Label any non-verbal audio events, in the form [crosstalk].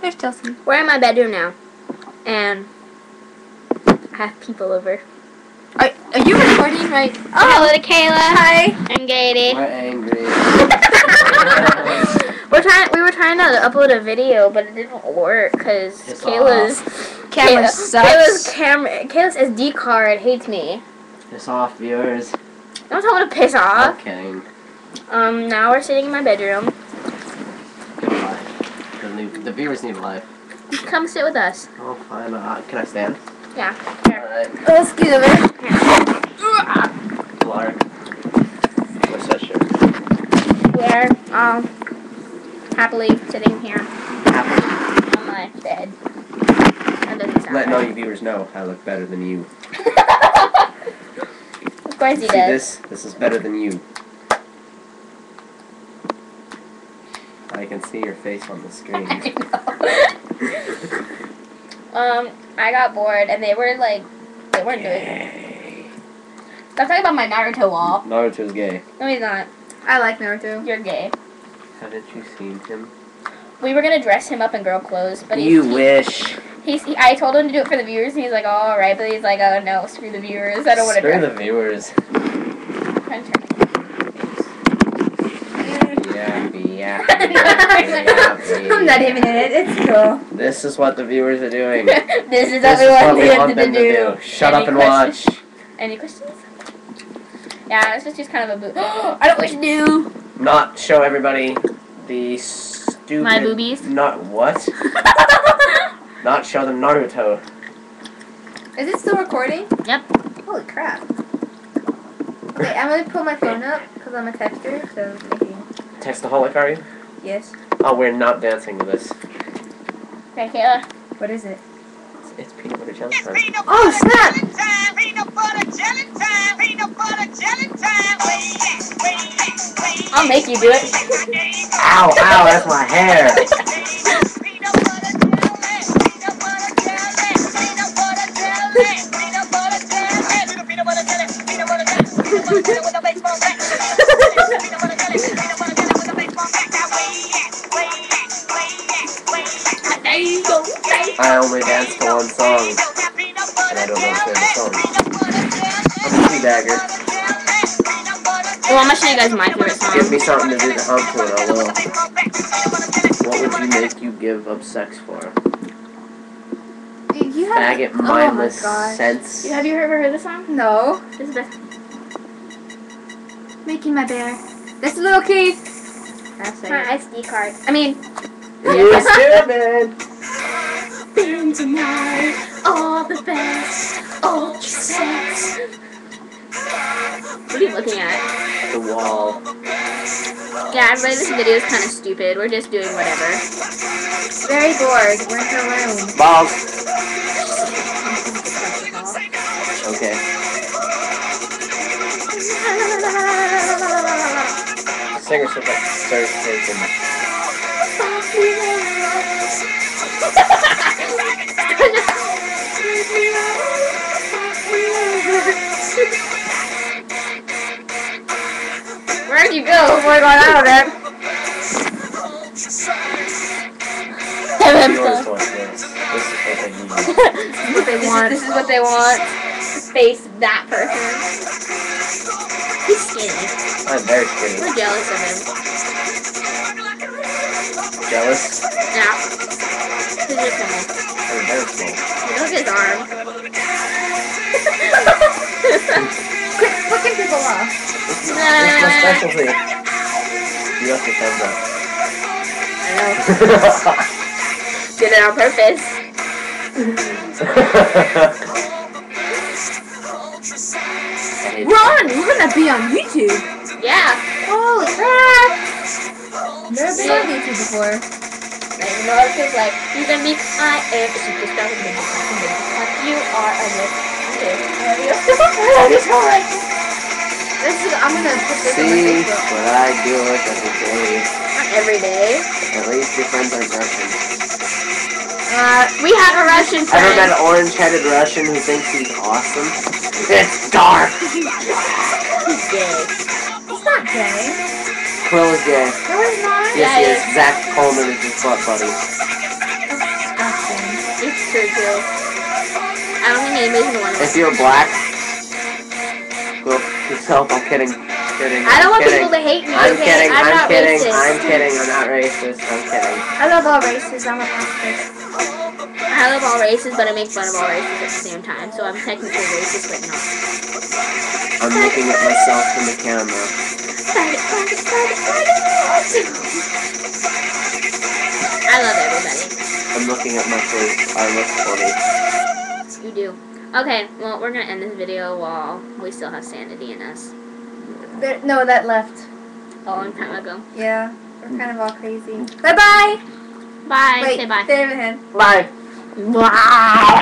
There's Chelsea. We're in my bedroom now, and I have people over. Are, are you recording right? Oh, hello to Kayla. Hi. I'm Katie. We're angry. [laughs] we're trying. We were trying to upload a video, but it didn't work because Piss Kayla's Camera Kayla- sucks. Kayla's camera. Kayla's SD card hates me. Piss off, viewers. Don't tell me to piss off. kidding. Um, now we're sitting in my bedroom. Give a life. The, viewers need a life. Come sit with us. Oh, fine. Uh, can I stand? Yeah. Alright. Oh, excuse me. Clark. What's that shirt? We're um happily sitting here on my bed. That doesn't Letting all right. you viewers know I look better than you. [laughs] Of course he See does. this? This is better than you. I can see your face on the screen. [laughs] um, I got bored and they were like, they weren't doing. Yay. Stop talking about my Naruto wall. Naruto's gay. No, he's not. I like Naruto. You're gay. Haven't you seen him? We were gonna dress him up in girl clothes, but you he- wish. he's he, I told him to do it for the viewers. And he's like, all right, but he's like, oh no, screw the viewers. I don't want to Screw dress. the viewers. Trying to turn- Yeah, yeah, [laughs] I'm not even in it. It's cool. This is what the viewers are doing. [laughs] this is This what is what we want them to do. do. Shut Any up and questions? watch. Any questions? Yeah, this is just kind of a boo. [gasps] I don't wish to do. Not show everybody the stupid. My boobies? Not what? [laughs] Not show them Naruto. Is it still recording? Yep. Holy crap. Okay, I'm gonna put my phone up because I'm a texter, so maybe. Textaholic, are you? Yes. Oh, we're not dancing to this. Okay, Kayla. What is it? It's, it's peanut butter jelly time. Oh, snap! I'll make you do it. Ow, ow, that's my hair. Only dance to one song, and I don't know the favorite song. I'm a teabagger. Well, I'm gonna show you guys my favorite song. Give me something to do the hump to, and I will. What would you make you give up sex for? You have. Faggot, oh my mindless gosh. sense. Have you ever heard this song? No. This is the. Making my bear. That's little Keith. That's my SD card. I mean, You [laughs] stupid! Been tonight, all the best, ultra sex. What are you looking at? The wall. Yeah, everybody, this video is kind of stupid. We're just doing whatever. Very bored. We're in her room. Balls. Okay. Singer said like starts taking. Where'd you go before I got out of there? Yours this. This is what they [laughs] what they want. This is what they want. Face that person. He's skinny. I'm very skinny. We're jealous of him. Jealous? Yeah. He's just small. I'm very. Look at his arm. Quit flicking people off. This is my specialty. You have to thumbs up. I know. Did it on purpose. I Run! We're gonna be on YouTube. Yeah. Holy crap! Never been on YouTube before. Like, you know what it feels like? You're gonna be, I am a superstar. I'm gonna be fucking big. Like, You are a lift. Okay. I just want like This is, I'm gonna put this on my See Facebook. what I do with every day. Not every day. At least your friends aren't Russian. Uh, we have a Russian Ever met an orange-headed Russian who thinks he's awesome? It's dark. [laughs] He's gay. It's not gay. Quill is gay. No, it's not. Yes, he is. Zach Coleman is his butt buddy. Oh true too. I don't think anybody's gonna want If you're black, go yourself. I'm kidding. Kidding. I don't I'm want people to hate me. I'm okay? kidding. I'm, I'm, not kidding. racist. I'm kidding. I'm not racist. I'm kidding. I love all races. I'm a pacifist. I love all races, but I make fun of all races at the same time. So I'm technically racist, but not. I'm looking at myself in the camera. I love everybody. I'm looking at my face. I look funny. You do. Okay, well, we're gonna end this video while we still have sanity in us. There, no, that left. A long time ago. Yeah, we're kind of all crazy. Mm. Bye bye. Bye. Wait, Say bye. Say it again. Bye. Wow.